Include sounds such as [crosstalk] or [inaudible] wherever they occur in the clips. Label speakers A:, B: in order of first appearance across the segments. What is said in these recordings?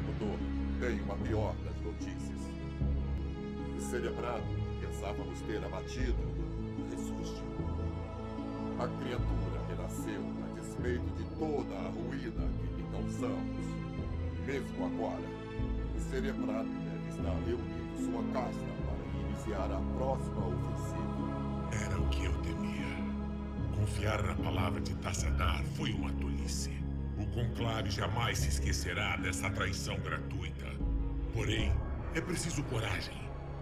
A: Executor, tenho uma pior das notícias. O cerebrado que pensávamos ter abatido ressurgiu. A criatura renasceu a despeito de toda a ruína que lhe causamos. Mesmo agora, o cerebrado deve estar reunindo sua casta para iniciar a próxima ofensiva.
B: Era o que eu temia. Confiar na palavra de Tassadar foi uma tolice. Conclave jamais se esquecerá dessa traição gratuita. Porém, é preciso coragem,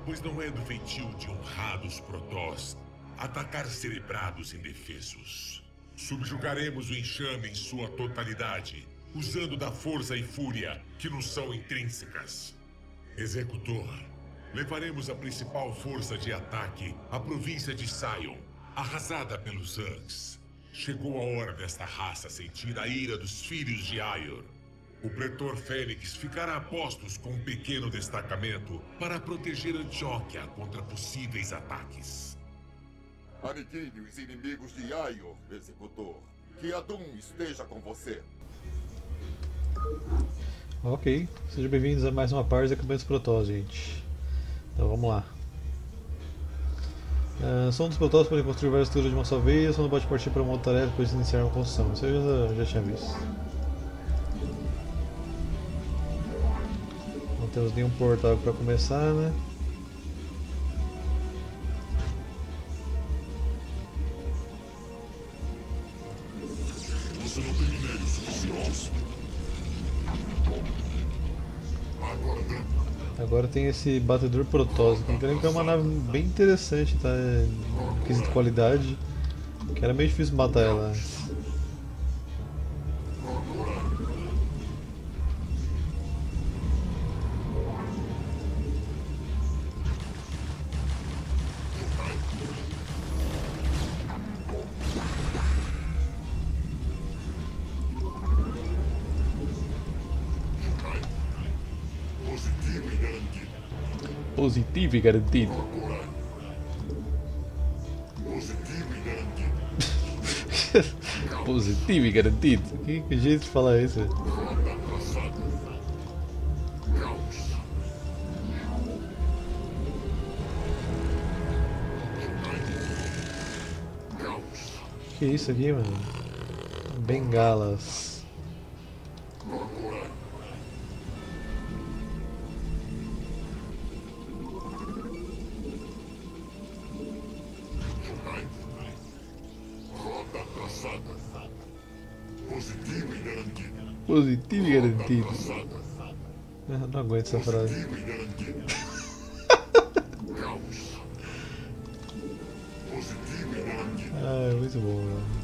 B: pois não é do feitio de honrados protós atacar cerebrados indefesos. Subjugaremos o enxame em sua totalidade, usando da força e fúria que nos são intrínsecas. Executor, levaremos a principal força de ataque à província de Sion, arrasada pelos Zergs. Chegou a hora desta raça sentir a ira dos filhos de Aior. O pretor Fênix ficará a postos com um pequeno destacamento para proteger Antioquia contra possíveis ataques.
A: Aniquile os inimigos de Aior, Executor. Que Adum esteja com você.
C: Ok, sejam bem-vindos a mais uma parte de Acampamentos Protoss, gente. Então vamos lá. Uh, som dos Protoss podem construir várias estruturas de uma só vez, só não pode partir para uma outra tarefa depois de iniciar uma construção. Isso eu já, já tinha visto. Não temos nenhum portal para começar, né? Agora tem esse batedor Protoss, que que é uma nave bem interessante, tá? Em quesito qualidade. Que era meio difícil matar ela
B: Positivo e garantido. [laughs]
C: Positivo e garantido. Que, que jeito de falar isso? Que isso aqui, mano? Bengalas.
B: Positivo e garantido.
C: Positivo e garantido. Eu não aguento essa frase. [laughs] Ah, é muito bom, mano.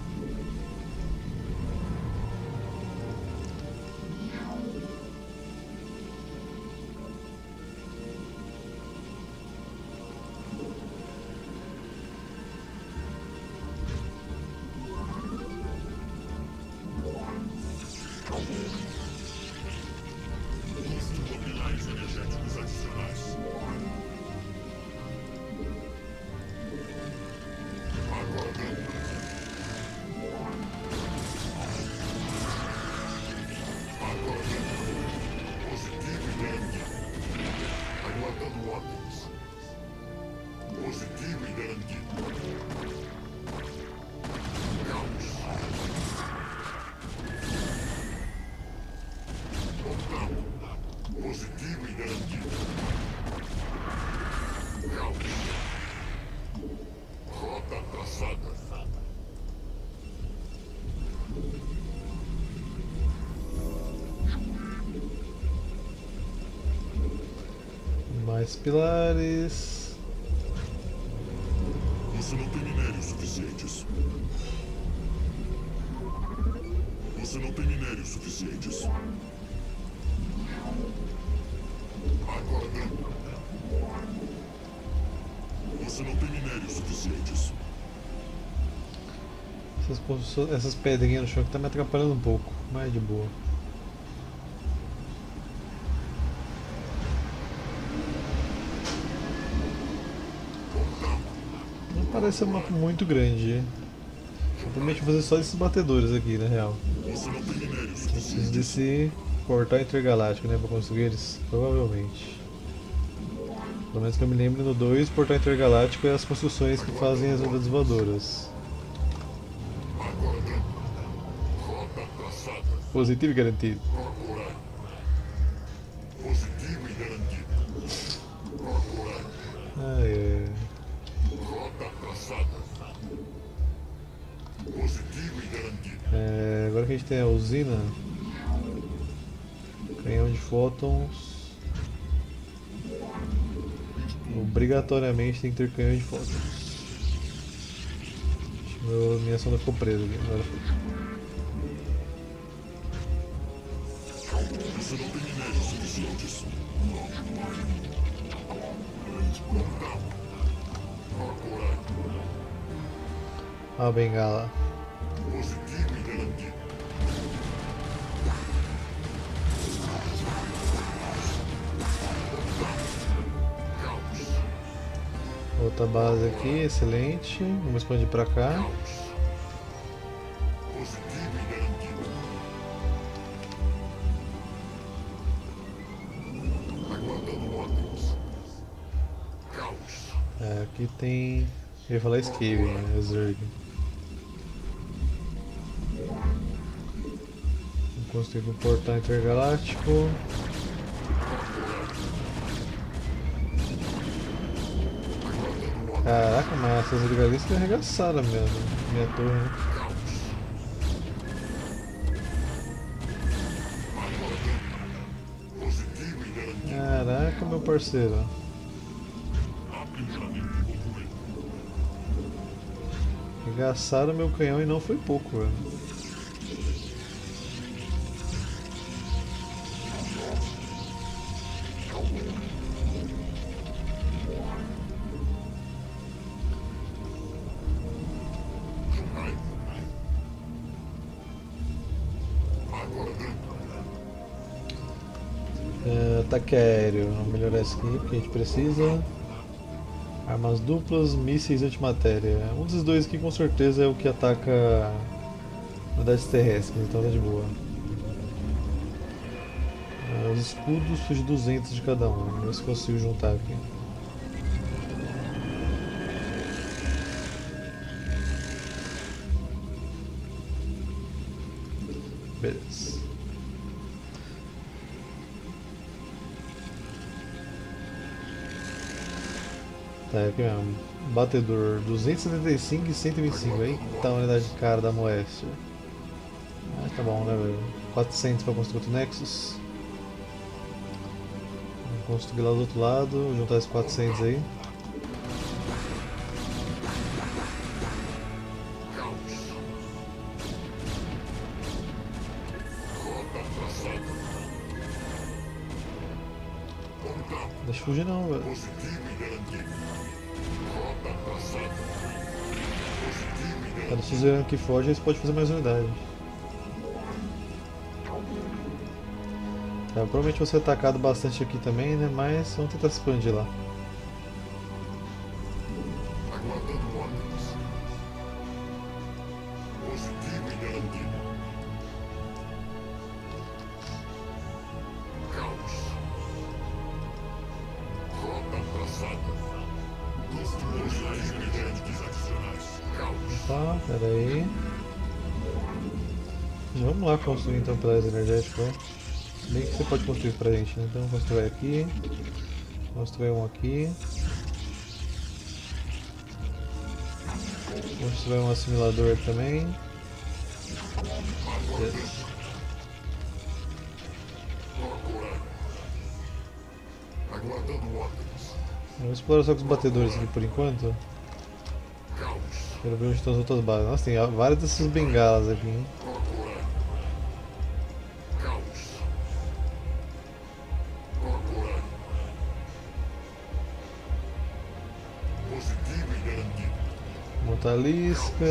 C: Mais pilares.
B: Você não tem minérios suficientes. Você não tem minérios suficientes. Aguardando. Você não tem minérios suficientes.
C: Essas, essas pedrinhas no chão que tá me atrapalhando um pouco, mas de boa. Parece um mapa muito grande. Provavelmente vou fazer só esses batedores aqui, na real. Preciso desse portal intergaláctico, né? Pra conseguir eles? Provavelmente. Pelo menos que eu me lembro no 2, portal intergaláctico é as construções que fazem as ondas voadoras. Positivo e garantido. É, a usina, canhão de fótons. Obrigatoriamente tem que ter canhão de fótons. Meu, minha sonda ficou presa aqui. Agora a bengala. Outra base aqui, excelente. Vamos expandir pra cá. É, aqui tem. Eu ia falar escape, né? Zerg. Vamos construir um portal intergaláctico. Caraca, mas essas regalistas arregaçaram mesmo. Minha torre, né? Caraca, meu parceiro. Arregaçaram meu canhão e não foi pouco, velho. Aéreo, vamos melhorar isso aqui porque a gente precisa. Armas duplas, mísseis antimatéria. Um desses dois aqui com certeza é o que ataca unidades terrestres, então tá de boa. É, os escudos de 200 de cada um, vamos ver se consigo juntar aqui. Beleza. Tá, aqui mesmo. Batedor 275 e 125. Aí tá a unidade de cara da Moeste. Ah, tá bom, né, velho? 400 pra construir outro Nexus. Vamos construir lá do outro lado, juntar esses 400 aí. Deixa fugir não, velho.
B: E
C: Cada suzerano que foge, eles podem fazer mais unidade. Tá, provavelmente vou ser atacado bastante aqui também, né? Mas vamos tentar se expandir lá. Pera aí. Vamos lá construir então pilares energéticos, né? Bem que você pode construir pra gente, né? Então constrói aqui. Constrói um aqui. Constrói um assimilador também. Yes. Vamos explorar só com os batedores aqui por enquanto. Quero ver onde estão as outras bases. Nossa, tem várias dessas bengalas aqui, hein?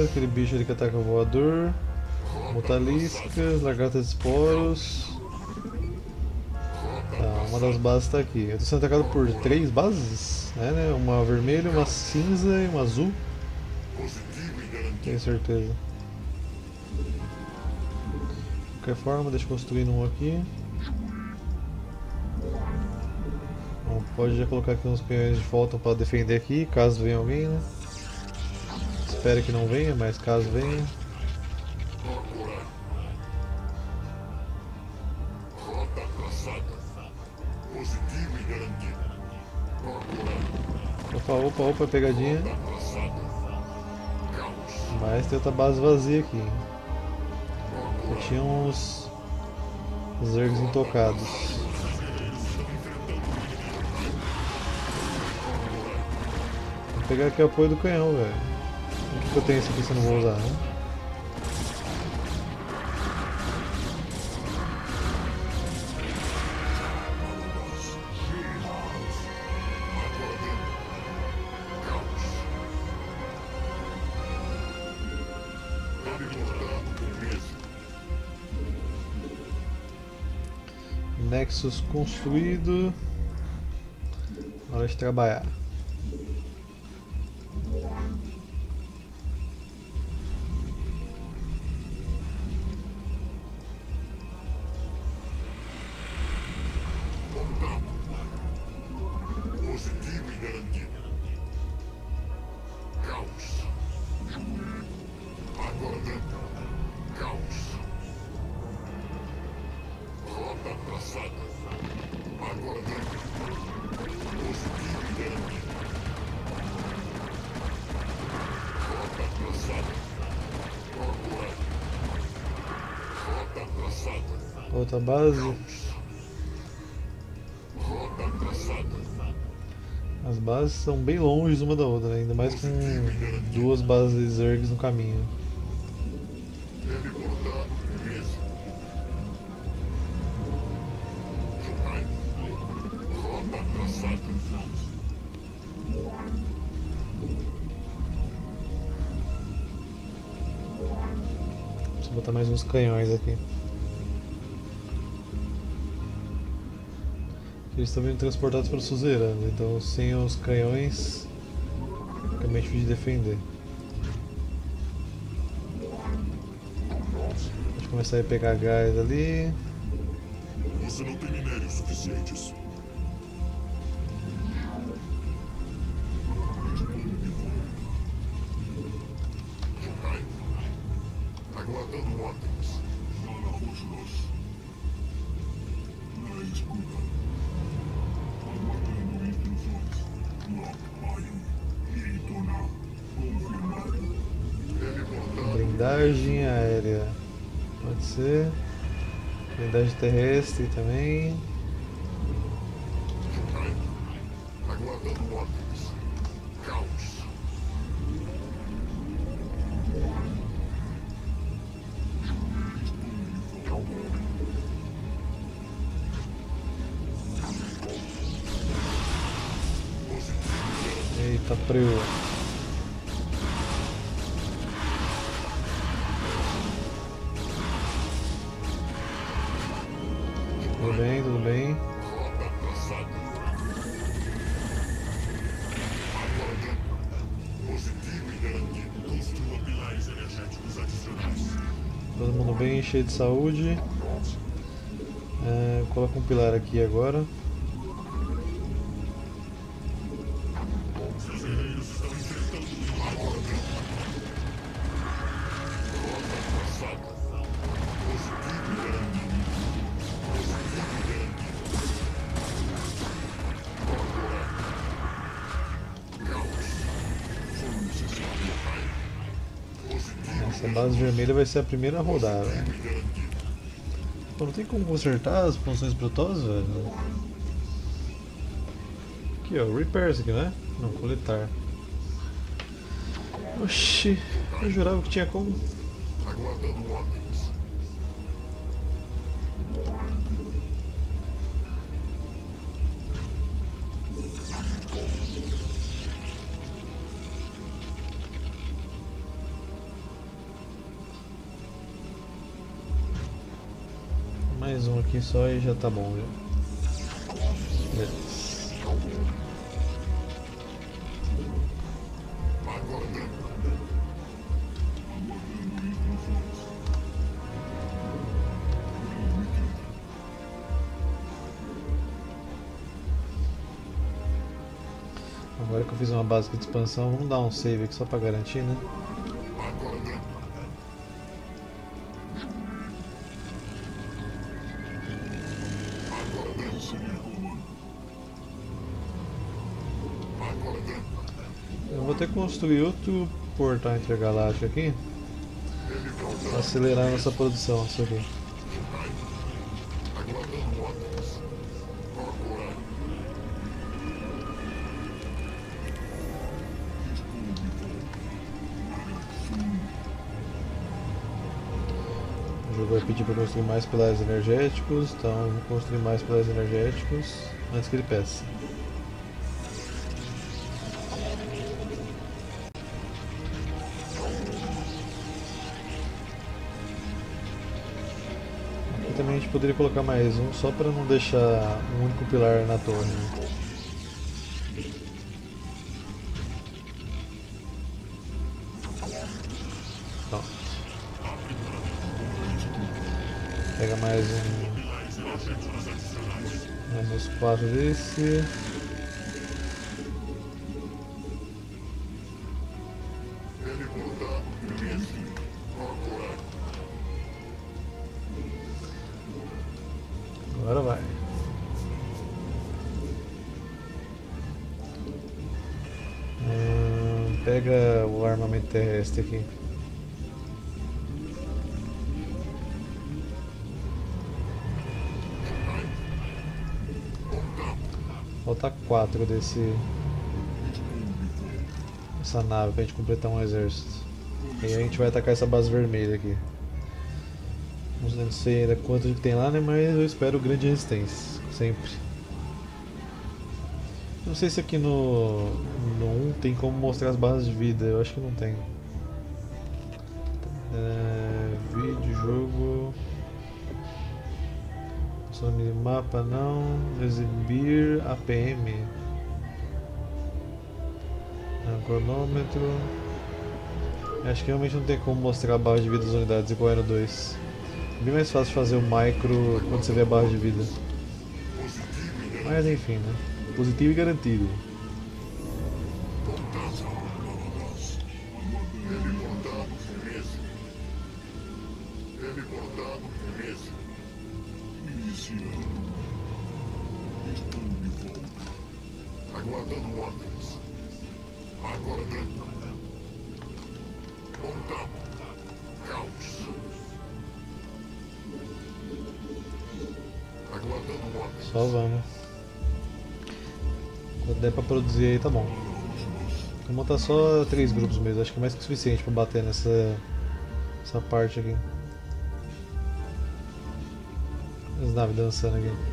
C: Aquele bicho ali que ataca voador. Mutaliscas, de esporos. Tá, uma das bases está aqui. Eu tô sendo atacado por três bases, né, né? Uma vermelha, uma cinza e uma azul. Tenho certeza. De qualquer forma, deixa eu construir um aqui. Bom, pode já colocar aqui uns peões de volta para defender aqui, caso venha alguém, né? Espero que não venha, mas caso venha. Opa, opa, opa, pegadinha. Mas tem outra base vazia aqui. Eu tinha uns Zergs intocados. Vou pegar aqui o apoio do canhão, velho. O que, eu tenho isso aqui se eu não vou usar, né? Nexus construído. Hora de trabalhar. Outra base. As bases são bem longe uma da outra, né? ainda mais com duas bases Zergs no caminho. Vou botar mais uns canhões aqui. Eles estão sendo transportados para suzeranos, então sem os canhões fica meio difícil de defender. Pode começar a pegar gás ali.
B: Você não tem minérios suficientes. Aguardando ordens.
C: Blindagem aérea. Pode ser. Blindagem terrestre também. Todo mundo bem, cheio de saúde. É, coloca um pilar aqui agora. Vermelha vai ser a primeira a rodar. Pô, não tem como consertar as funções Protoss, velho? Aqui, ó, repairs aqui, né? Não, coletar. Oxi, eu jurava que tinha como.
B: Aguardando ordens.
C: Mais um aqui só e já tá bom.
B: Aguardando.
C: Agora que eu fiz uma básica de expansão, vamos dar um save aqui só pra garantir, né? Construir outro portal intergaláctico aqui pra acelerar nossa produção disso aqui. Vai pedir para construir mais pilares energéticos, então vou construir mais pilares energéticos antes que ele peça. Poderia colocar mais um só para não deixar um único pilar na torre. Pronto. Pega mais um. Mais uns quatro desse. Pega o armamento terrestre aqui. Falta quatro desse. Essa nave pra gente completar um exército. E aí a gente vai atacar essa base vermelha aqui. Não sei ainda quanto que tem lá, né? Mas eu espero grande resistência. Sempre. Não sei se aqui no, no 1 tem como mostrar as barras de vida. Eu acho que não tem. É, vídeo, jogo. Só mapa não. Exibir APM. Ah, cronômetro. Acho que realmente não tem como mostrar a barra de vida das unidades igual é no 2. É bem mais fácil fazer o micro quando você vê a barra de vida. Mas enfim, né? Positivo e garantido. Pra produzir aí tá bom. Vou montar só três grupos mesmo, acho que é mais que o suficiente pra bater nessa essa parte aqui. As naves dançando aqui.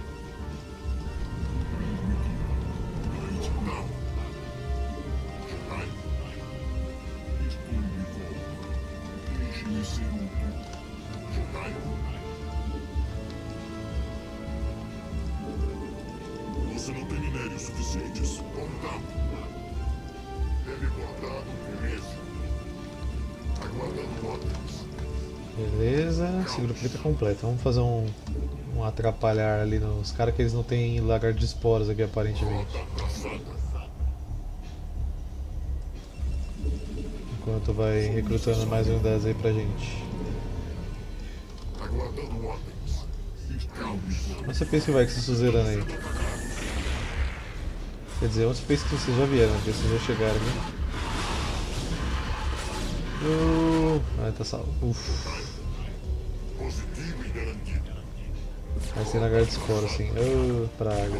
B: Você não tem minérios suficientes. Montado. Teleportado. Beleza. Aguardando ordens.
C: Beleza, grupo aqui tá completo. Vamos fazer um, um atrapalhar ali nos caras que eles não têm lagar de esporas aqui aparentemente. Enquanto vai recrutando mais unidades aí pra gente. Onde você pensa que vai com esse suzerano aí? Quer dizer, você pensa que vocês já vieram, porque vocês já chegaram aqui. Uh, ah, tá salvo.
B: Garantido.
C: Vai ser lagar de espora assim. Uh, praga.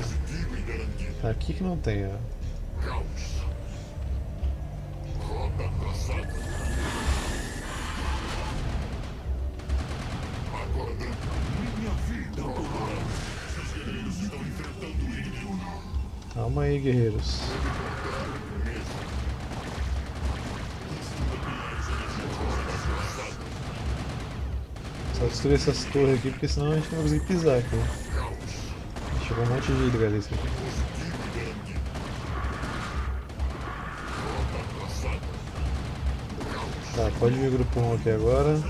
C: Tá aqui que não tem, ó. Calma aí, guerreiros. Só destruir essas torres aqui, porque senão a gente não vai conseguir pisar aqui. Chegou um monte de hidralisca aqui. Tá, pode vir grupo 1 aqui agora.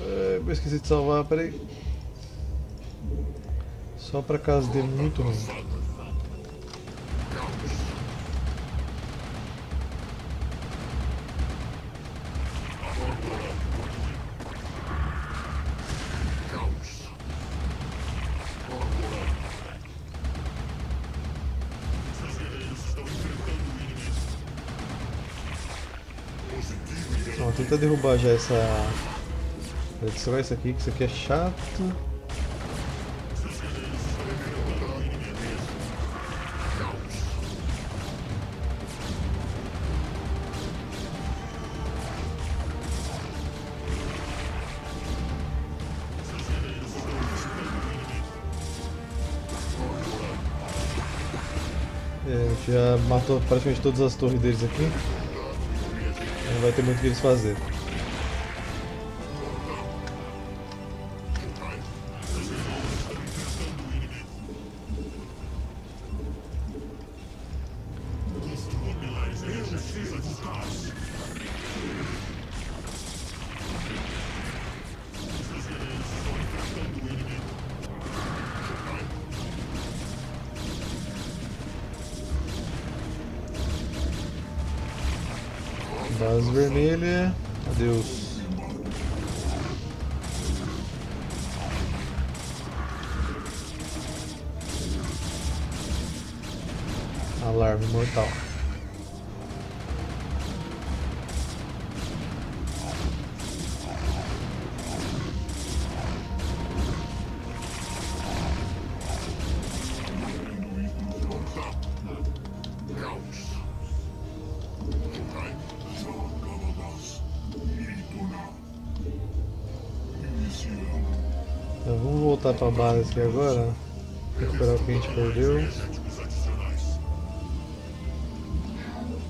C: É, eu esqueci de salvar, peraí. Só pra caso dê muito ruim. Tenta derrubar já essa. Destrói isso aqui, que isso aqui é chato. Já matou praticamente todas as torres deles aqui. Não vai ter muito o que eles fazer. Base vermelha. Adeus. Alarme mortal. Base aqui agora. Recuperar o que a gente perdeu.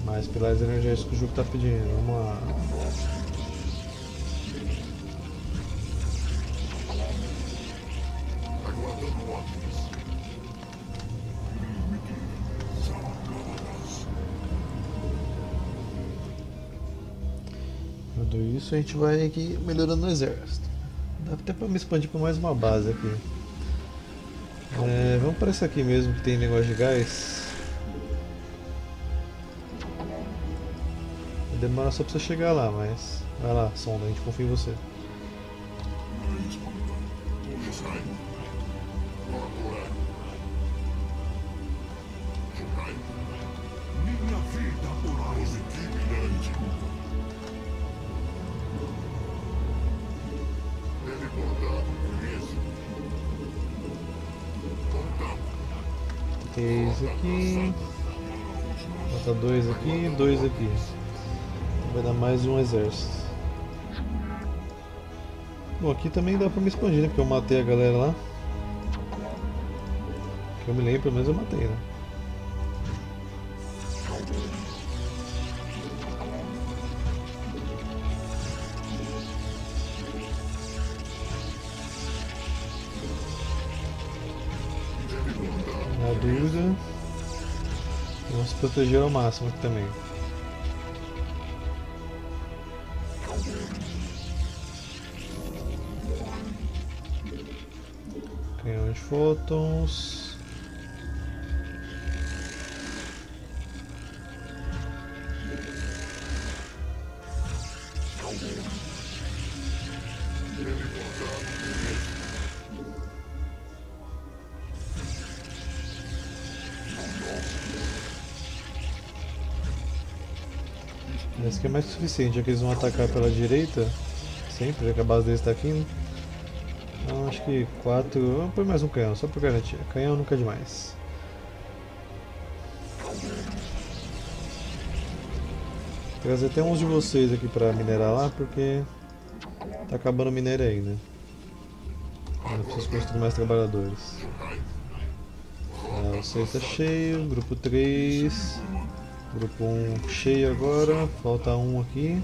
C: Mais pilares energéticos que o jogo tá pedindo. Vamos lá. Tudo isso a gente vai aqui melhorando o exército. Dá até pra me expandir pra mais uma base aqui. É, vamos para esse aqui mesmo que tem negócio de gás. Demora só pra você chegar lá, mas. Vai lá, sonda, a gente confia em você. Dar mais um exército. Bom, aqui também dá pra me expandir, né? Porque eu matei a galera lá. Que eu me lembro, pelo menos eu matei, né? Na dúvida, vamos proteger ao máximo aqui também. Fótons. Esse aqui é mais que suficiente, já que eles vão atacar pela direita, sempre, já que a base deles está aqui. Né? Que quatro. Pôr mais um canhão, só por garantia. Canhão nunca é demais. Trazer até uns de vocês aqui para minerar lá, porque tá acabando o minério aí, né? Eu preciso construir mais trabalhadores. Ah, o 6 tá cheio, grupo 3. Grupo 1 cheio agora, falta um aqui.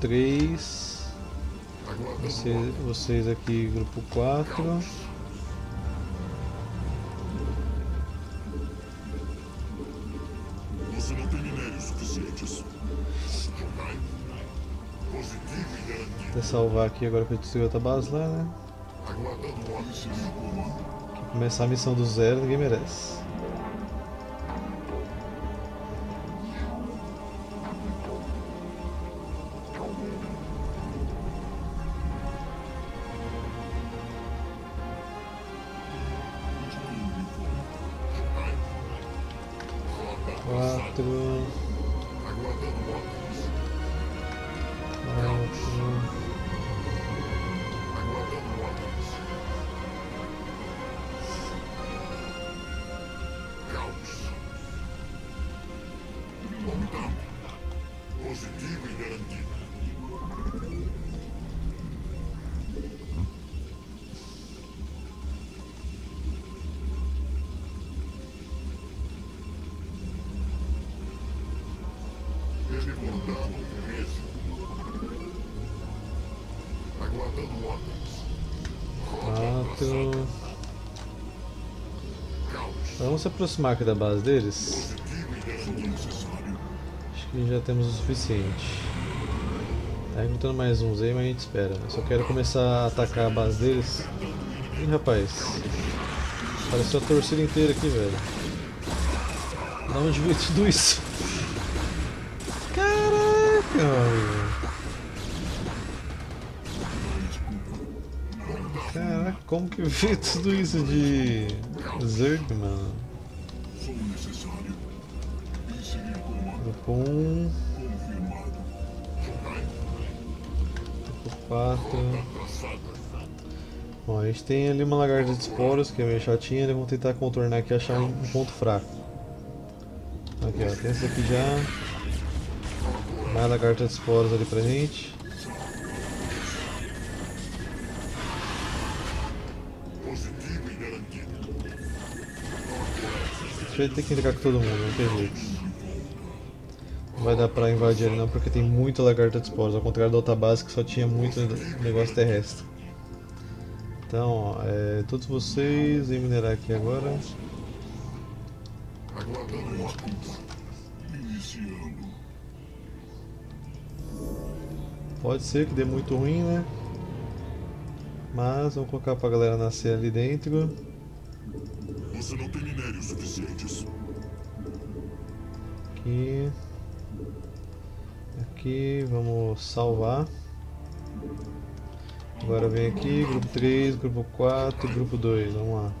C: 3. Você, vocês aqui, grupo 4.
B: Você não tem minérios suficientes. Positivo
C: Vou salvar aqui agora que eu destruí outra base lá, né? Começar a missão do zero, ninguém merece. Quatro. Vamos se aproximar aqui da base deles. Acho que já temos o suficiente. Tá recrutando mais uns aí, mas a gente espera. Eu só quero começar a atacar a base deles. Ih, rapaz. Apareceu a torcida inteira aqui, velho. Da onde veio tudo isso? Caraca, mano. Como que veio [laughs] tudo isso de Zerg, mano?
B: Sou necessário. Inserir comando
C: Grupo 1,
B: confirmado.
C: grupo 4.
B: Traçada.
C: Bom, a gente tem ali uma lagarta de esporos que é meio chatinha, eles vão tentar contornar aqui e achar um ponto fraco. Aqui ó, tem esse aqui já. Mais lagarta de esporos ali pra gente. Vai ter que entregar com todo mundo, não tem jeito. Não vai dar pra invadir ele não, porque tem muita lagarta de ao contrário da outra base que só tinha muito negócio terrestre. Então, ó, é, todos vocês, vem minerar aqui agora. Pode ser que dê muito ruim, né? Mas vamos colocar pra galera nascer ali dentro.
B: Você não tem minérios suficientes.
C: Aqui. Aqui, vamos salvar. Agora vem aqui, grupo 3, grupo 4, grupo 2, vamos lá.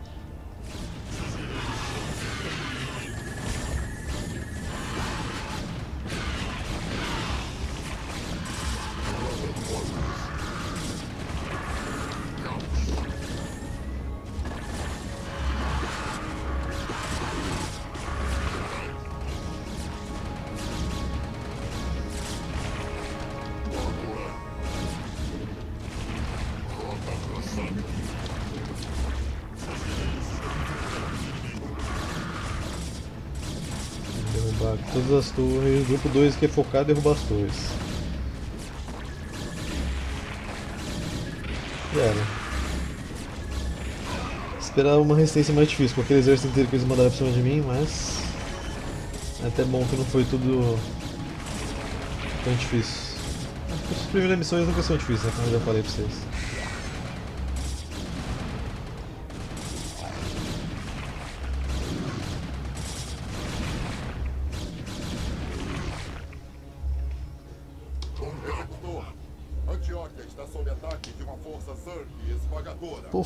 C: Todas as torres. Grupo 2 que é focar derrubar as torres. Era. Esperava uma resistência mais difícil com aquele exército inteiro que eles mandaram pra cima de mim, mas. É até bom que não foi tudo tão difícil. As primeiras missões nunca são difíceis, né? Como eu já falei pra vocês.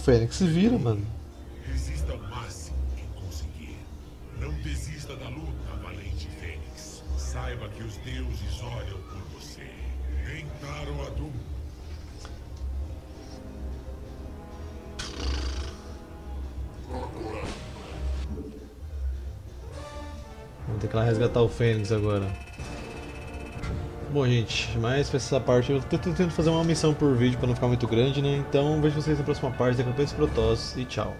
C: Fênix, se vira, mano.
B: Resista ao máximo que conseguir. Não desista da luta, valente Fênix. Saiba que os deuses olham por você. Tentaram a Doom.
C: Vamos ter que lá resgatar o Fênix agora. Bom, gente, mas pra essa parte eu tô tentando fazer uma missão por vídeo pra não ficar muito grande, né? Então vejo vocês na próxima parte da Campeões Protoss e tchau.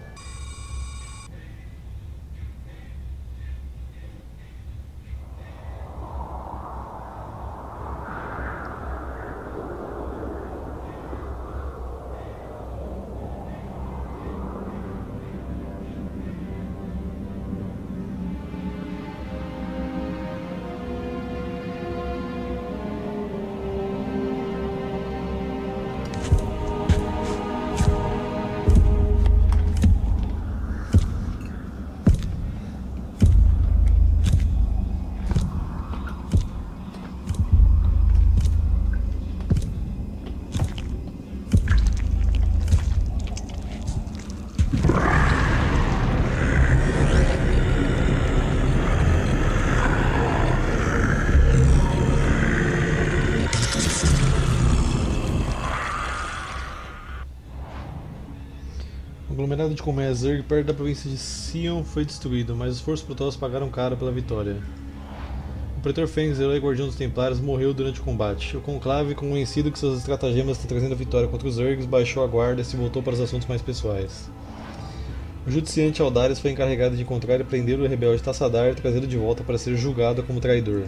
C: Aglomerado de colmeias Zerg perto da província de Sion foi destruído, mas os Forços Protoss pagaram caro pela vitória. O Pretor Fênix, herói guardião dos Templários, morreu durante o combate. O Conclave, convencido que suas estratagemas estão trazendo a vitória contra os Zergs, baixou a guarda e se voltou para os assuntos mais pessoais. O Judiciante Aldares foi encarregado de encontrar e prender o rebelde Tassadar e trazê-lo de volta para ser julgado como traidor.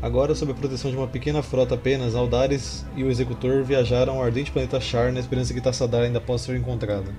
C: Agora, sob a proteção de uma pequena frota apenas, Aldares e o Executor viajaram ao ardente planeta Char na esperança que Tassadar ainda possa ser encontrado.